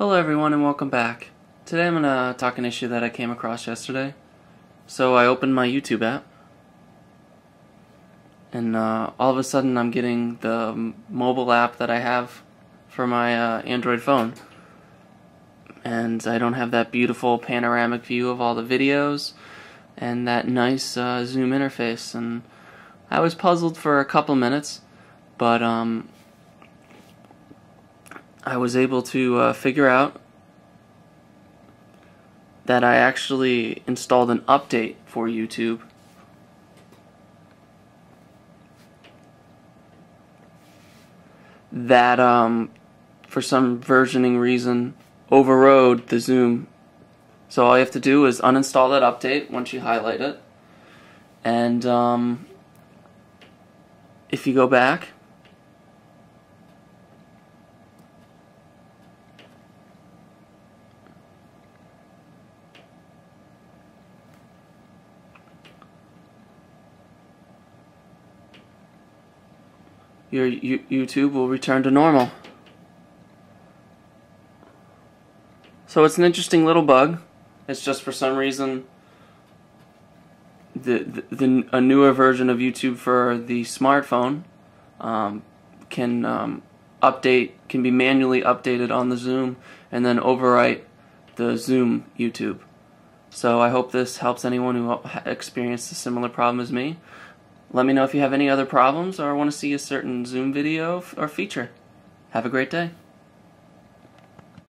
Hello everyone and welcome back. Today I'm going to talk an issue that I came across yesterday. So I opened my YouTube app and uh, all of a sudden I'm getting the mobile app that I have for my uh, Android phone. And I don't have that beautiful panoramic view of all the videos and that nice uh, Xoom interface and I was puzzled for a couple minutes but um, I was able to uh, figure out that I actually installed an update for YouTube. That um, for some versioning reason overrode the Xoom. So all you have to do is uninstall that update once you highlight it. And um, if you go back your YouTube will return to normal. So it's an interesting little bug. It's just for some reason the, the, the a newer version of YouTube for the smartphone um, can um, update can be manually updated on the Xoom and then overwrite the Xoom YouTube. So I hope this helps anyone who experienced a similar problem as me. Let me know if you have any other problems or want to see a certain Xoom video or feature. Have a great day.